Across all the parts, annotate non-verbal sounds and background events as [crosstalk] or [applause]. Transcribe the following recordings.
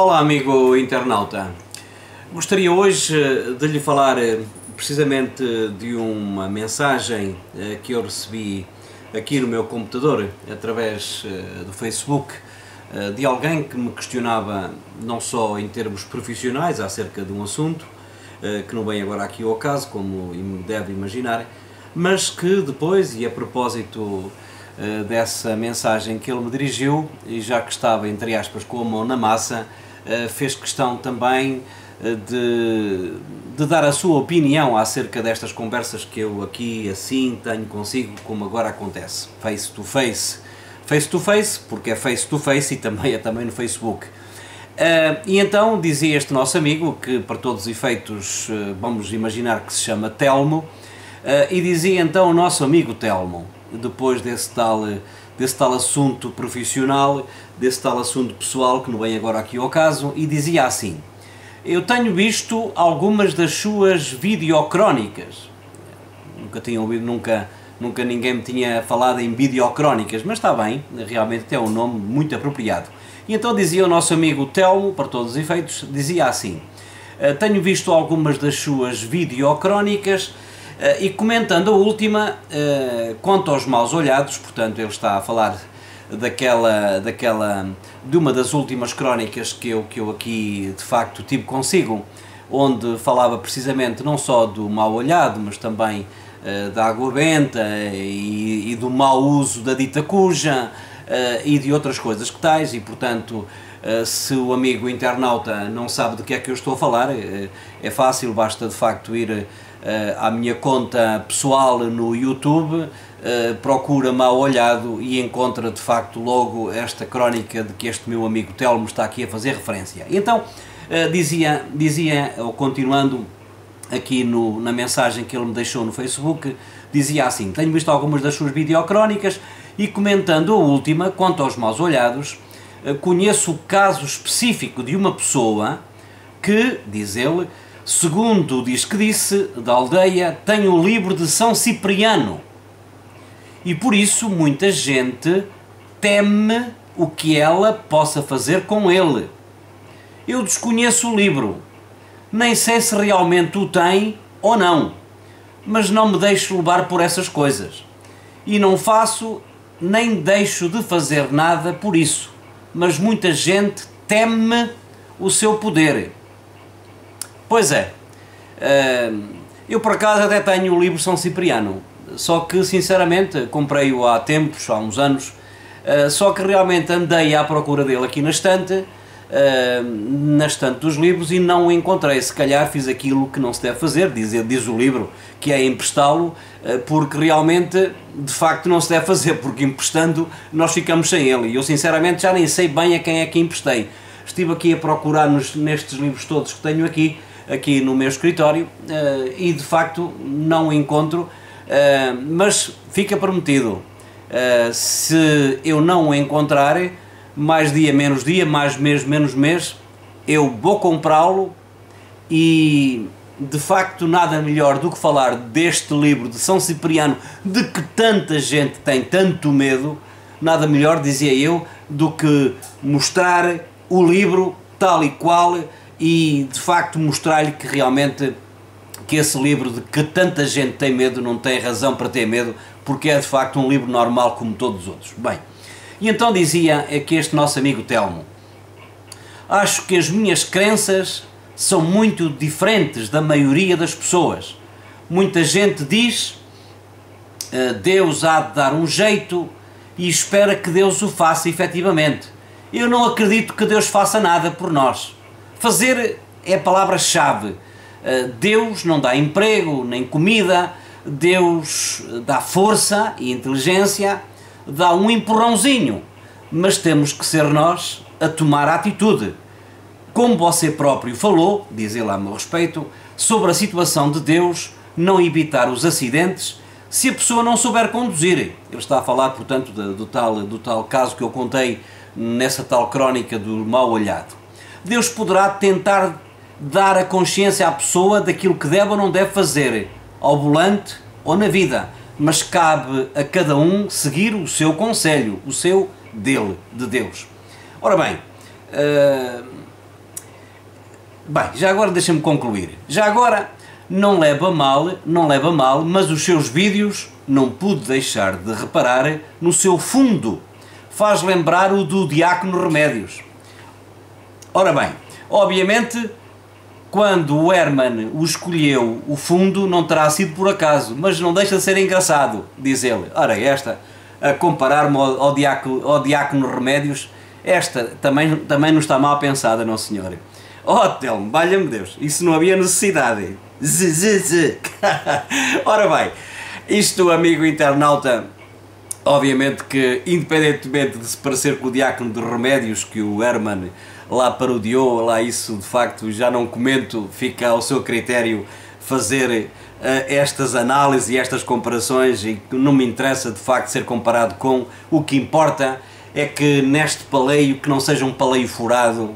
Olá, amigo internauta. Gostaria hoje eh, de lhe falar eh, precisamente de uma mensagem eh, que eu recebi aqui no meu computador através do Facebook de alguém que me questionava não só em termos profissionais acerca de um assunto que não vem agora aqui ao caso, como deve imaginar, mas que depois, e a propósito dessa mensagem que ele me dirigiu, e já que estava, entre aspas, com a mão na massa, fez questão também eh, de, de dar a sua opinião acerca destas conversas que eu aqui assim tenho consigo, como agora acontece, face to face. Face to face, porque é face to face e também [laughs] é também no Facebook. Uh, e então dizia este nosso amigo, que para todos os efeitos uh, vamos imaginar que se chama Telmo, uh, e dizia então o nosso amigo Telmo, depois desse tal desse tal assunto profissional, desse tal assunto pessoal que não vem agora aqui ao caso, e dizia assim: Eu tenho visto algumas das suas videocrónicas. Nunca tinha ouvido, nunca, nunca ninguém me tinha falado em videocrónicas, mas está bem, realmente é um nome muito apropriado. E então dizia o nosso amigo Telmo, para todos os efeitos, dizia assim: eh, Tenho visto algumas das suas videocrónicas e comentando a última, uh, quanto aos maus olhados, portanto ele está a falar daquela, daquela, de uma das últimas crónicas que eu, que eu aqui de facto tive consigo, onde falava precisamente não só do mal olhado, mas também uh, da água benta e, e, do mau uso da dita cuja e de outras coisas que tais, e portanto se o amigo internauta não sabe do que é que eu estou a falar, é fácil, basta de facto ir uh, à minha conta pessoal no YouTube, uh, procura mal olhado e encontra de facto logo esta crónica de que este meu amigo Telmo está aqui a fazer referência. Então, uh, dizia, dizia, ou continuando aqui no, na mensagem que ele me deixou no Facebook, dizia assim: Tenho visto algumas das suas videocrónicas e comentando a última, quanto aos maus olhados, conheço o caso específico de uma pessoa que, diz ele, segundo diz que disse, da aldeia, tem o livro de São Cipriano. E por isso muita gente teme o que ela possa fazer com ele. Eu desconheço o livro, nem sei se realmente o tem ou não, mas não me deixo levar por essas coisas. E não faço nem deixo de fazer nada por isso, mas muita gente teme o seu poder Pois é. Eu por acaso até tenho o livro São Cipriano, só que sinceramente comprei-o há tempos, há uns anos, ah, só que realmente andei à procura dele aqui na estante, na estante dos livros e não o encontrei. Se calhar fiz aquilo que não se deve fazer, diz, diz o livro, que é emprestá-lo, ah, porque realmente de facto não se deve fazer, porque emprestando nós ficamos sem ele. E eu sinceramente já nem sei bem a quem é que emprestei. Estive aqui a procurar nos, nestes livros todos que tenho aqui aqui no meu escritório uh, e de facto não encontro, uh, mas fica prometido. Uh, se eu não o encontrar, mais dia menos dia, mais mês menos mês, eu vou comprá-lo e de facto nada melhor do que falar deste livro de São Cipriano, de que tanta gente tem tanto medo, nada melhor, dizia eu, do que mostrar o livro tal e qual e de facto mostrar-lhe que realmente que esse livro de que tanta gente tem medo não tem razão para ter medo, porque é de facto um livro normal como todos os outros. Bem, e então dizia é que este nosso amigo Telmo, acho que as minhas crenças são muito diferentes da maioria das pessoas. Muita gente diz ah, Deus há de dar um jeito e espera que Deus o faça efetivamente. Eu não acredito que Deus faça nada por nós. Fazer é a palavra-chave. Eh, Deus não dá emprego nem comida, Deus dá força e inteligência, dá um empurrãozinho, mas temos que ser nós a tomar a atitude. Como você próprio falou, diz ele a meu respeito, sobre a situação de Deus não evitar os acidentes se a pessoa não souber conduzir. Ele está a falar, portanto, do, do tal, do tal caso que eu contei nessa tal crónica do mal olhado. Deus poderá tentar dar a consciência à pessoa daquilo que deve ou não deve fazer, ao volante ou na vida, mas cabe a cada um seguir o seu conselho, o seu dele, de Deus. Ora bem, uh, Bem, já agora deixa-me concluir. Já agora não leva mal, não leva mal, mas os seus vídeos não pude deixar de reparar no seu fundo. Faz lembrar o do Diácono Remédios. Ora bem, obviamente quando o Herman o escolheu o fundo não terá sido por acaso, mas não deixa de ser engraçado, diz ele. Ora, esta, a comparar-me ao, ao, diácono, Remédios, esta também, também não está mal pensada, não senhor. Oh, Telmo, valha-me Deus, isso não havia necessidade. Z, z, z. Ora bem, isto, amigo internauta, obviamente que, independentemente de se parecer com o diácono de Remédios, que o Herman lá parodiou, lá isso de facto já não comento, fica ao seu critério fazer uh, estas análises e estas comparações e não me interessa de facto ser comparado com. O que importa é que neste paleio que não seja um paleio furado,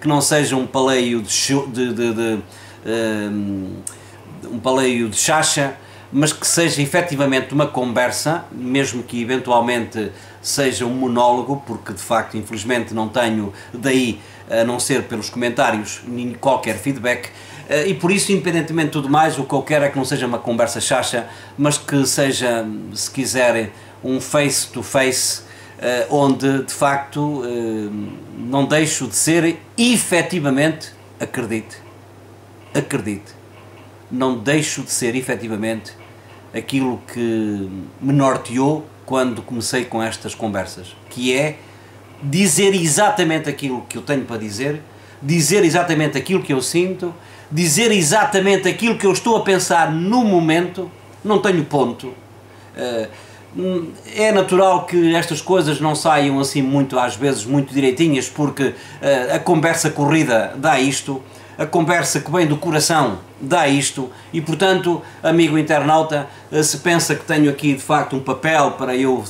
que não seja um paleio de, de, de, de uh, um paleio de chacha, mas que seja efetivamente uma conversa, mesmo que eventualmente seja um monólogo, porque de facto, infelizmente, não tenho daí a não ser pelos comentários, qualquer feedback. Eh, e por isso, independentemente de tudo mais, o que eu quero é que não seja uma conversa chacha, mas que seja, se quiserem, um face-to-face, -face, onde de facto eh, não deixo de ser efetivamente, acredite, acredite, não deixo de ser efetivamente aquilo que me norteou quando comecei com estas conversas, que é dizer exatamente aquilo que eu tenho para dizer, dizer exatamente aquilo que eu sinto, dizer exatamente aquilo que eu estou a pensar no momento, não tenho ponto. Eh, é natural que estas coisas não saiam assim muito, às vezes, muito direitinhas, porque eh, a conversa corrida dá isto, a conversa que vem do coração dá isto e portanto, amigo internauta, eh, se pensa que tenho aqui de facto um papel para eu,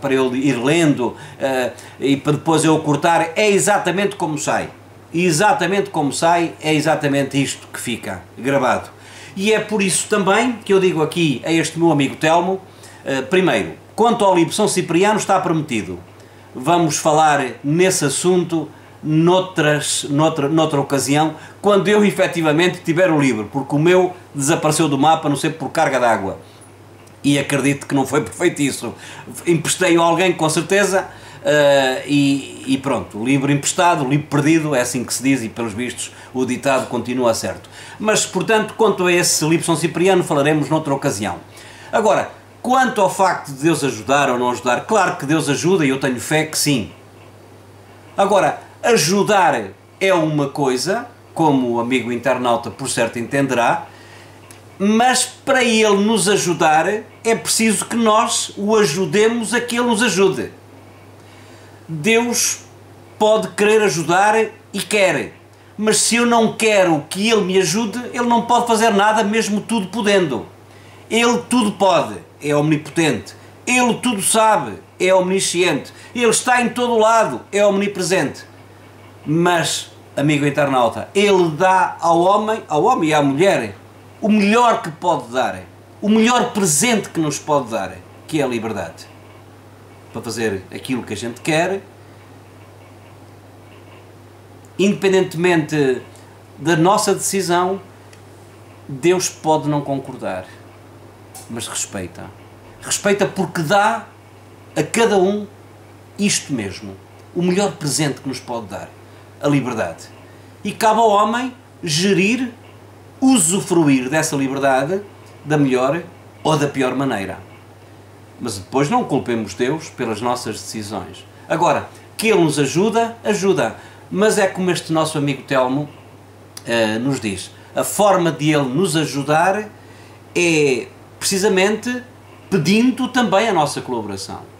para eu ir lendo uh, e para depois eu cortar, é exatamente como sai. Exatamente como sai, é exatamente isto que fica gravado. E é por isso também que eu digo aqui a este meu amigo Telmo, uh, primeiro, quanto ao livro São Cipriano está prometido. Vamos falar nesse assunto noutras, noutra, noutra ocasião, quando eu efetivamente tiver o livro, porque o meu desapareceu do mapa, não sei por carga d'água. E acredito que não foi [laughs] perfeito isso. Emprestei a alguém com certeza. Uh, e, e, pronto, o livro emprestado, o livro perdido, é assim que se diz, e pelos vistos o ditado continua certo. Mas, portanto, quanto a esse livro São Cipriano, falaremos noutra ocasião. Agora, quanto ao facto de Deus ajudar ou não ajudar, claro que Deus ajuda e eu tenho fé que sim. Agora, Ajudar é uma coisa, como o amigo internauta por certo entenderá, mas para ele nos ajudar é preciso que nós o ajudemos a que ele nos ajude. Deus pode querer ajudar e quer, mas se eu não quero que ele me ajude, ele não pode fazer nada, mesmo tudo podendo. Ele tudo pode, é omnipotente. Ele tudo sabe, é omnisciente. Ele está em todo lado, é omnipresente mas, amigo internauta, ele dá ao homem, ao homem e à mulher, o melhor que pode dar, o melhor presente que nos pode dar, que é a liberdade. Para fazer aquilo que a gente quer, independentemente da nossa decisão, Deus pode não concordar, mas respeita. Respeita porque dá a cada um isto mesmo, o melhor presente que nos pode dar a liberdade. E cabe ao homem gerir, usufruir dessa liberdade da melhor ou da pior maneira. Mas depois não culpemos Deus pelas nossas decisões. Agora, que Ele nos ajuda, ajuda. Mas é como este nosso amigo Telmo uh, nos diz: a forma de Ele nos ajudar é precisamente pedindo também a nossa colaboração.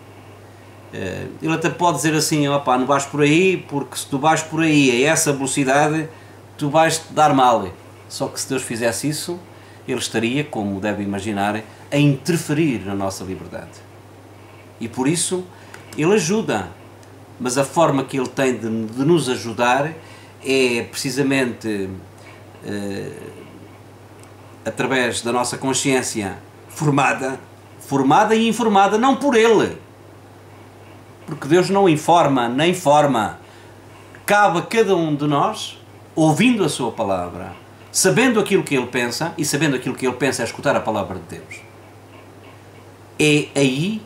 Eh, ele até pode dizer assim, opá, não vais por aí, porque se tu vais por aí a essa velocidade, tu vais te dar mal. Só que se Deus fizesse isso, ele estaria, como deve imaginar, a interferir na nossa liberdade. E por isso, ele ajuda, mas a forma que ele tem de, de nos ajudar é precisamente uh, através da nossa consciência formada, formada e informada não por ele, porque Deus não informa nem forma. Cabe a cada um de nós ouvindo a sua palavra, sabendo aquilo que ele pensa, e sabendo aquilo que ele pensa é escutar a palavra de Deus. É aí,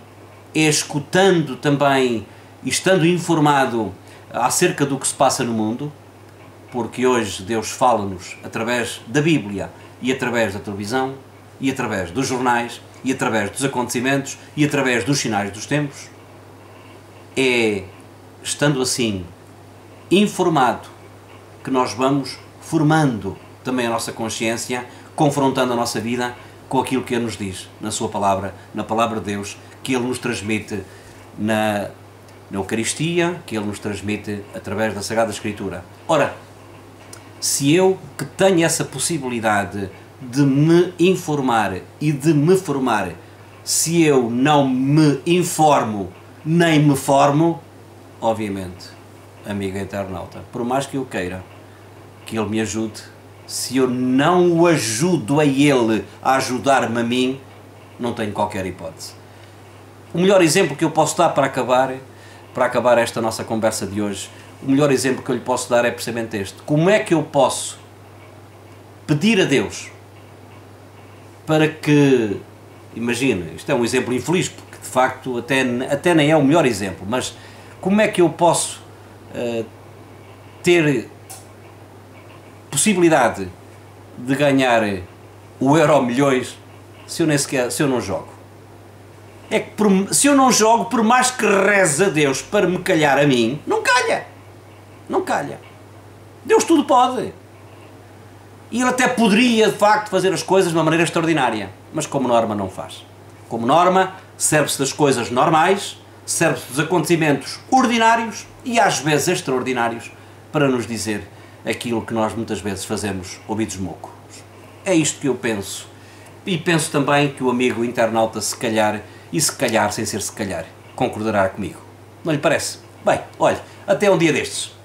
é escutando também estando informado acerca do que se passa no mundo, porque hoje Deus fala-nos através da Bíblia e através da televisão e através dos jornais e através dos acontecimentos e através dos sinais dos tempos. É estando assim informado que nós vamos formando também a nossa consciência, confrontando a nossa vida com aquilo que Ele nos diz na Sua palavra, na palavra de Deus, que Ele nos transmite na, na Eucaristia, que Ele nos transmite através da Sagrada Escritura. Ora, se eu que tenho essa possibilidade de me informar e de me formar, se eu não me informo nem me formo, obviamente, amigo internauta, por mais que eu queira que ele me ajude, se eu não o ajudo a ele a ajudar-me a mim, não tenho qualquer hipótese. O melhor exemplo que eu posso dar para acabar, para acabar esta nossa conversa de hoje, o melhor exemplo que eu lhe posso dar é precisamente este. Como é que eu posso pedir a Deus para que, imagina, isto é um exemplo infeliz, facto até, até nem é o melhor exemplo, mas como é que eu posso uh, ter possibilidade de ganhar o Euro Milhões se eu nem sequer, se eu não jogo? É que por, se eu não jogo, por mais que reze a Deus para me calhar a mim, não calha. Não calha. Deus tudo pode. E ele até poderia, de facto, fazer as coisas de uma maneira extraordinária, mas como norma não faz. Como norma, serve-se das coisas normais, serve-se dos acontecimentos ordinários e às vezes extraordinários para nos dizer aquilo que nós muitas vezes fazemos ouvidos mocos. É isto que eu penso. E penso também que o amigo internauta, se calhar, e se calhar sem ser se calhar, concordará comigo. Não lhe parece? Bem, olha, até um dia destes.